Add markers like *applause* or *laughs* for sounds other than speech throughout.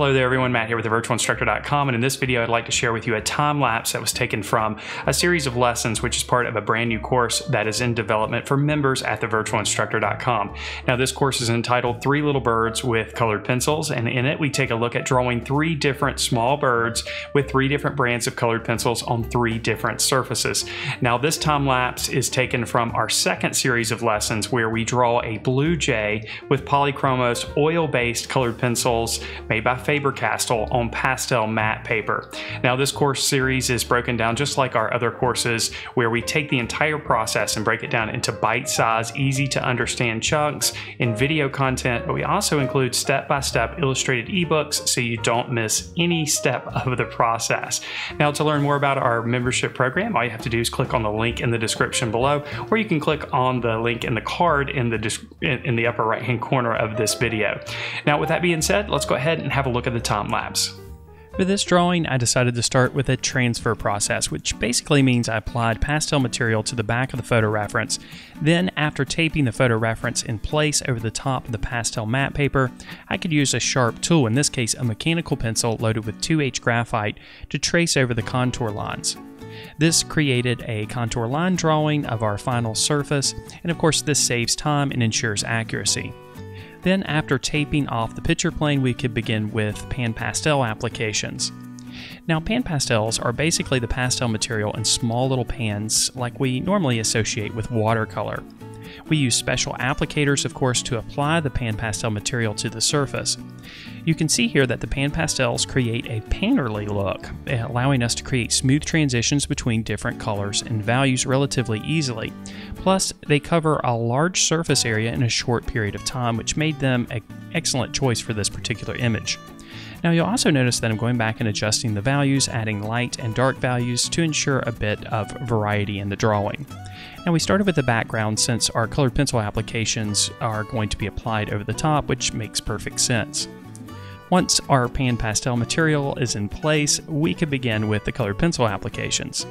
Hello there everyone, Matt here with thevirtualinstructor.com and in this video I'd like to share with you a time lapse that was taken from a series of lessons which is part of a brand new course that is in development for members at thevirtualinstructor.com. Now this course is entitled Three Little Birds with Colored Pencils and in it we take a look at drawing three different small birds with three different brands of colored pencils on three different surfaces. Now this time lapse is taken from our second series of lessons where we draw a blue jay with polychromos oil-based colored pencils made by Faber-Castell on PastelMat paper. Now this course series is broken down just like our other courses where we take the entire process and break it down into bite-sized, easy to understand chunks in video content, but we also include step-by-step -step illustrated ebooks so you don't miss any step *laughs* of the process. Now to learn more about our membership program, all you have to do is click on the link in the description below, or you can click on the link in the card in the in the upper right hand corner of this video. Now with that being said, let's go ahead and have a look at the time lapse. For this drawing, I decided to start with a transfer process, which basically means I applied pastel material to the back of the photo reference. Then, after taping the photo reference in place over the top of the PastelMat paper, I could use a sharp tool, in this case a mechanical pencil loaded with 2H graphite, to trace over the contour lines. This created a contour line drawing of our final surface, and of course this saves time and ensures accuracy. Then after taping off the picture plane, we could begin with pan pastel applications. Now, pan pastels are basically the pastel material in small little pans like we normally associate with watercolor. We use special applicators, of course, to apply the pan pastel material to the surface. You can see here that the pan pastels create a painterly look, allowing us to create smooth transitions between different colors and values relatively easily. Plus, they cover a large surface area in a short period of time, which made them an excellent choice for this particular image. Now you'll also notice that I'm going back and adjusting the values, adding light and dark values to ensure a bit of variety in the drawing. Now we started with the background since our colored pencil applications are going to be applied over the top, which makes perfect sense. Once our pan pastel material is in place, we can begin with the colored pencil applications.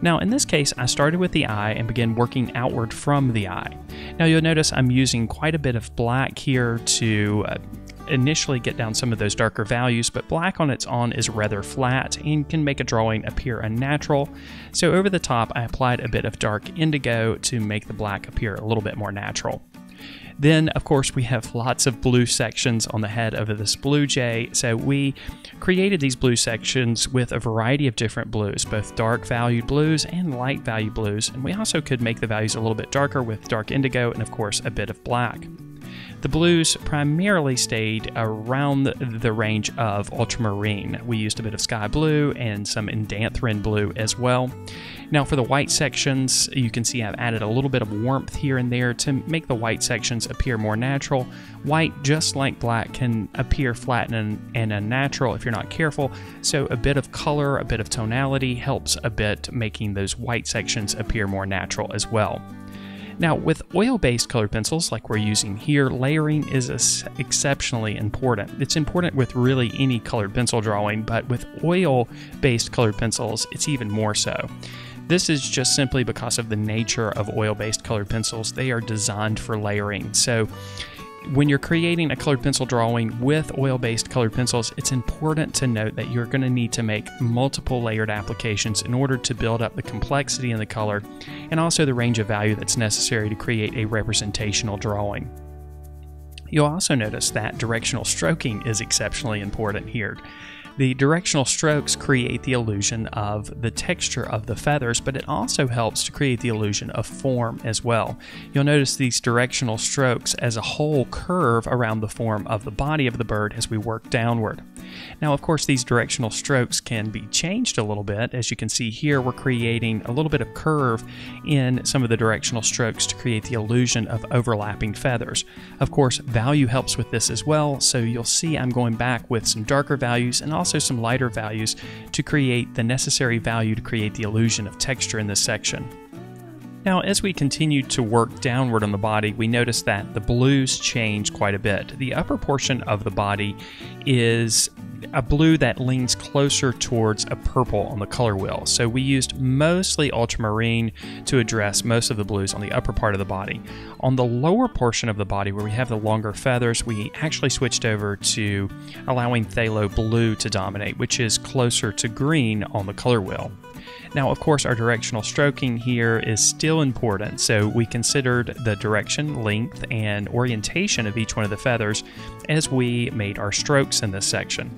Now in this case, I started with the eye and began working outward from the eye. Now you'll notice I'm using quite a bit of black here to uh, initially get down some of those darker values, but black on its own is rather flat and can make a drawing appear unnatural. So over the top, I applied a bit of dark indigo to make the black appear a little bit more natural. Then, of course, we have lots of blue sections on the head of this blue jay. So we created these blue sections with a variety of different blues, both dark valued blues and light value blues. And we also could make the values a little bit darker with dark indigo and, of course, a bit of black. The blues primarily stayed around the range of ultramarine. We used a bit of sky blue and some indanthrene blue as well. Now for the white sections, you can see I've added a little bit of warmth here and there to make the white sections appear more natural. White, just like black, can appear flat and, and unnatural if you're not careful, so a bit of color, a bit of tonality helps a bit making those white sections appear more natural as well. Now, with oil-based colored pencils like we're using here, layering is exceptionally important. It's important with really any colored pencil drawing, but with oil-based colored pencils, it's even more so. This is just simply because of the nature of oil-based colored pencils. They are designed for layering. So when you're creating a colored pencil drawing with oil-based colored pencils, it's important to note that you're going to need to make multiple layered applications in order to build up the complexity in the color and also the range of value that's necessary to create a representational drawing. You'll also notice that directional stroking is exceptionally important here. The directional strokes create the illusion of the texture of the feathers, but it also helps to create the illusion of form as well. You'll notice these directional strokes as a whole curve around the form of the body of the bird as we work downward. Now, of course, these directional strokes can be changed a little bit. As you can see here, we're creating a little bit of curve in some of the directional strokes to create the illusion of overlapping feathers. Of course, value helps with this as well, so you'll see I'm going back with some darker values and also some lighter values to create the necessary value to create the illusion of texture in this section. Now, as we continue to work downward on the body, we notice that the blues change quite a bit. The upper portion of the body is a blue that leans closer towards a purple on the color wheel. So we used mostly ultramarine to address most of the blues on the upper part of the body. On the lower portion of the body, where we have the longer feathers, we actually switched over to allowing phthalo blue to dominate, which is closer to green on the color wheel. Now, of course, our directional stroking here is still important, so we considered the direction, length, and orientation of each one of the feathers as we made our strokes in this section.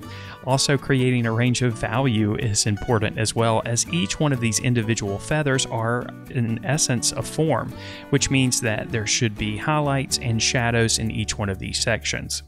Also, creating a range of value is important as well, as each one of these individual feathers are, in essence, a form, which means that there should be highlights and shadows in each one of these sections.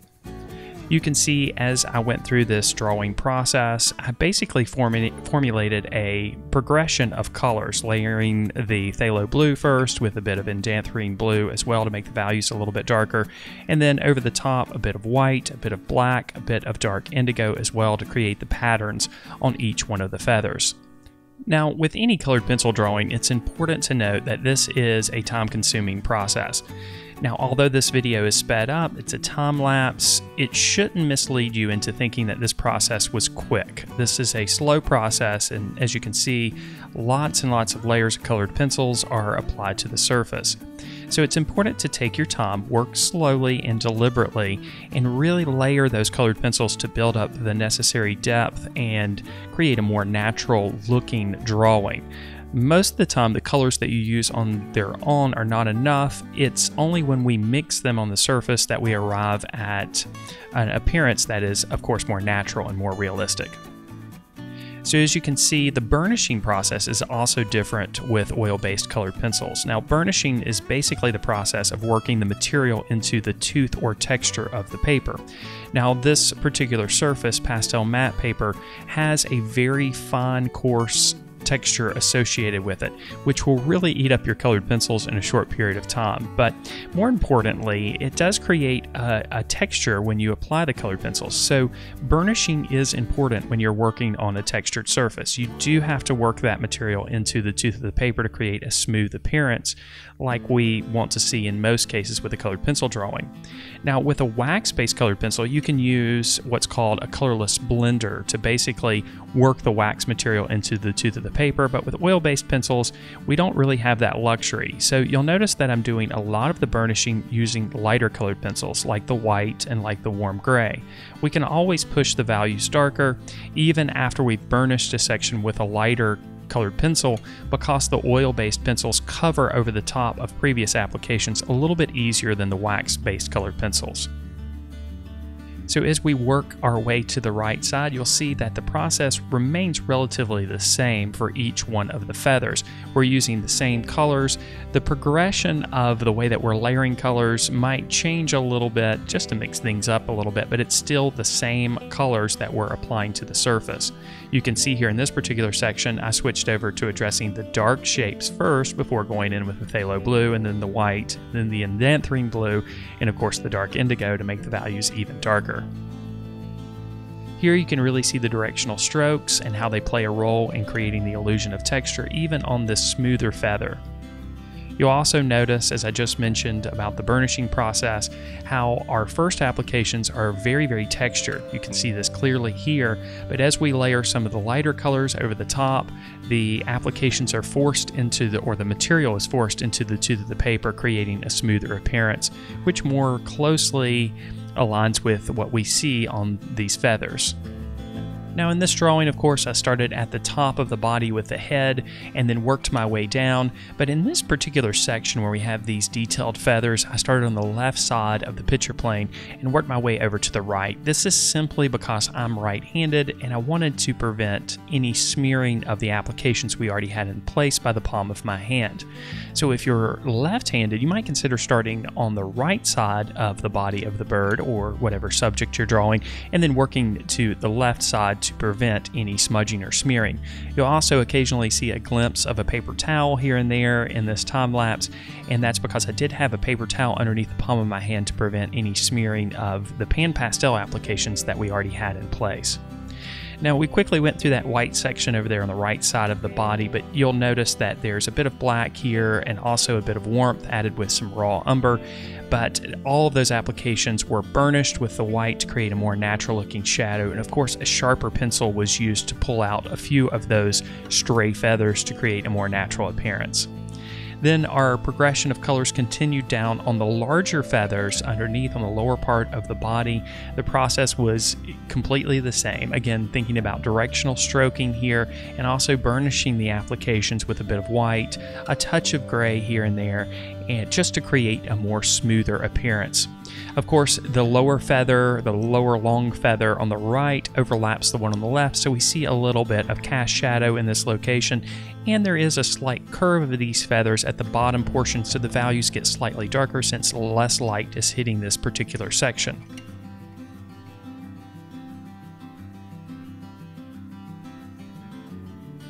You can see as I went through this drawing process, I basically formulated a progression of colors, layering the phthalo blue first with a bit of indanthrene blue as well to make the values a little bit darker, and then over the top a bit of white, a bit of black, a bit of dark indigo as well to create the patterns on each one of the feathers. Now, with any colored pencil drawing, it's important to note that this is a time consuming process. Now, although this video is sped up, it's a time lapse, it shouldn't mislead you into thinking that this process was quick. This is a slow process, and as you can see, lots and lots of layers of colored pencils are applied to the surface. So it's important to take your time, work slowly and deliberately, and really layer those colored pencils to build up the necessary depth and create a more natural looking drawing. Most of the time, the colors that you use on their own are not enough. It's only when we mix them on the surface that we arrive at an appearance that is, of course, more natural and more realistic. So as you can see, the burnishing process is also different with oil-based colored pencils. Now, burnishing is basically the process of working the material into the tooth or texture of the paper. Now, this particular surface, PastelMat paper, has a very fine, coarse texture associated with it, which will really eat up your colored pencils in a short period of time. But more importantly, it does create a, a texture when you apply the colored pencils. So burnishing is important when you're working on a textured surface. You do have to work that material into the tooth of the paper to create a smooth appearance like we want to see in most cases with a colored pencil drawing. Now, with a wax based colored pencil, you can use what's called a colorless blender to basically work the wax material into the tooth of the paper. Paper, but with oil based pencils, we don't really have that luxury. So you'll notice that I'm doing a lot of the burnishing using lighter colored pencils like the white and like the warm gray. We can always push the values darker even after we've burnished a section with a lighter colored pencil because the oil-based pencils cover over the top of previous applications a little bit easier than the wax-based colored pencils. So as we work our way to the right side, you'll see that the process remains relatively the same for each one of the feathers. We're using the same colors. The progression of the way that we're layering colors might change a little bit just to mix things up a little bit, but it's still the same colors that we're applying to the surface. You can see here in this particular section, I switched over to addressing the dark shapes first before going in with the phthalo blue and then the white, then the indanthrene blue, and of course the dark indigo to make the values even darker. Here you can really see the directional strokes and how they play a role in creating the illusion of texture even on this smoother feather. You'll also notice, as I just mentioned about the burnishing process, how our first applications are very, very textured. You can see this clearly here, but as we layer some of the lighter colors over the top, the applications are forced into the, or the material is forced into the tooth of the paper, creating a smoother appearance, which more closely aligns with what we see on these feathers. Now in this drawing, of course, I started at the top of the body with the head and then worked my way down, but in this particular section where we have these detailed feathers, I started on the left side of the picture plane and worked my way over to the right. This is simply because I'm right-handed and I wanted to prevent any smearing of the applications we already had in place by the palm of my hand. So if you're left-handed, you might consider starting on the right side of the body of the bird or whatever subject you're drawing and then working to the left side to prevent any smudging or smearing. You'll also occasionally see a glimpse of a paper towel here and there in this time lapse, and that's because I did have a paper towel underneath the palm of my hand to prevent any smearing of the pan pastel applications that we already had in place. Now, we quickly went through that white section over there on the right side of the body, but you'll notice that there's a bit of black here and also a bit of warmth added with some raw umber. But all of those applications were burnished with the white to create a more natural looking shadow. And of course, a sharper pencil was used to pull out a few of those stray feathers to create a more natural appearance. Then our progression of colors continued down on the larger feathers underneath on the lower part of the body. The process was completely the same. Again, thinking about directional stroking here and also burnishing the applications with a bit of white, a touch of gray here and there, and just to create a more smoother appearance. Of course, the lower feather, the lower long feather on the right overlaps the one on the left, so we see a little bit of cast shadow in this location, and there is a slight curve of these feathers at the bottom portion, so the values get slightly darker since less light is hitting this particular section.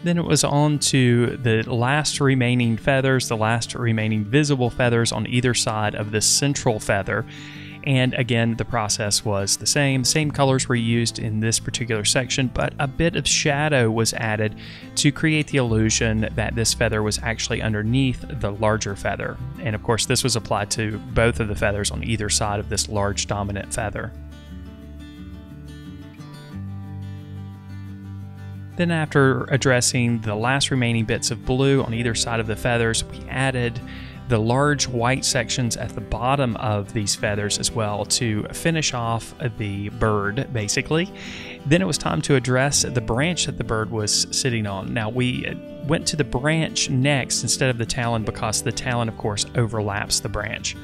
Then it was on to the last remaining feathers, the last remaining visible feathers on either side of this central feather. And again, the process was the same. Same colors were used in this particular section, but a bit of shadow was added to create the illusion that this feather was actually underneath the larger feather. And of course, this was applied to both of the feathers on either side of this large dominant feather. Then after addressing the last remaining bits of blue on either side of the feathers, we added the large white sections at the bottom of these feathers as well to finish off the bird, basically. Then it was time to address the branch that the bird was sitting on. Now, we went to the branch next instead of the talon because the talon, of course, overlaps the branch.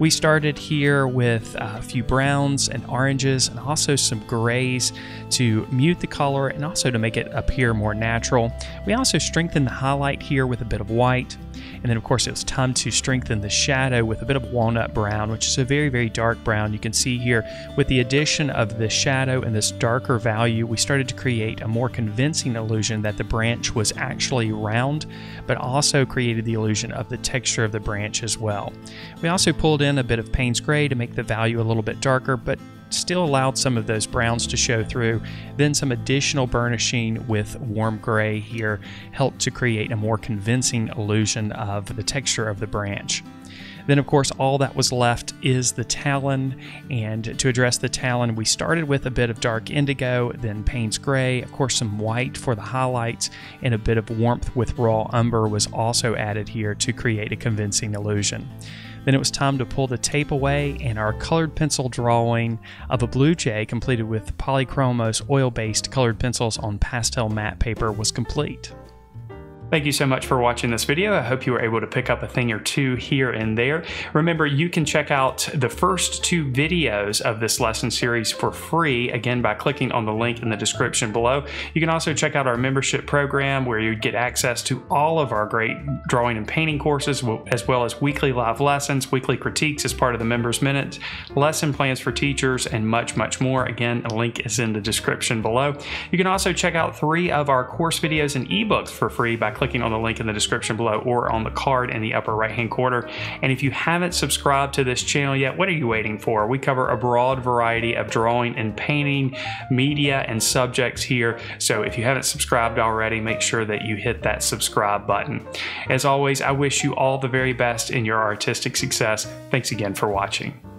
We started here with uh, a few browns and oranges and also some grays to mute the color and also to make it appear more natural. We also strengthened the highlight here with a bit of white. And then of course it was time to strengthen the shadow with a bit of walnut brown, which is a very, very dark brown. You can see here with the addition of the shadow and this darker value, we started to create a more convincing illusion that the branch was actually round, but also created the illusion of the texture of the branch as well. We also pulled in a bit of Payne's Gray to make the value a little bit darker, but still allowed some of those browns to show through. Then some additional burnishing with warm gray here helped to create a more convincing illusion of the texture of the branch. Then, of course, all that was left is the talon. And to address the talon, we started with a bit of dark indigo, then Payne's gray, of course, some white for the highlights, and a bit of warmth with raw umber was also added here to create a convincing illusion. Then it was time to pull the tape away, and our colored pencil drawing of a blue jay completed with polychromos oil based colored pencils on PastelMat paper was complete. Thank you so much for watching this video. I hope you were able to pick up a thing or two here and there. Remember, you can check out the first two videos of this lesson series for free, again, by clicking on the link in the description below. You can also check out our membership program where you'd get access to all of our great drawing and painting courses, as well as weekly live lessons, weekly critiques as part of the Members Minute, lesson plans for teachers, and much, much more. Again, a link is in the description below. You can also check out three of our course videos and ebooks for free by clicking on the link in the description below or on the card in the upper right hand corner. And if you haven't subscribed to this channel yet, what are you waiting for? We cover a broad variety of drawing and painting, media, and subjects here. So if you haven't subscribed already, make sure that you hit that subscribe button. As always, I wish you all the very best in your artistic success. Thanks again for watching.